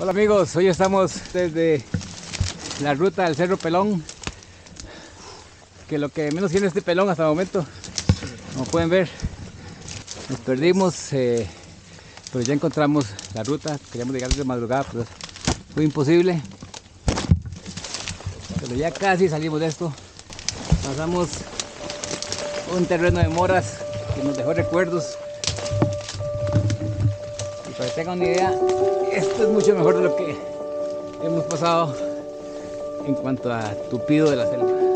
Hola amigos, hoy estamos desde la ruta del Cerro Pelón que lo que menos tiene este pelón hasta el momento como pueden ver nos perdimos eh, pero ya encontramos la ruta. Queríamos llegar de madrugada pero fue imposible. Pero ya casi salimos de esto. Pasamos un terreno de moras que nos dejó recuerdos que tengan una idea esto es mucho mejor de lo que hemos pasado en cuanto a tupido de la selva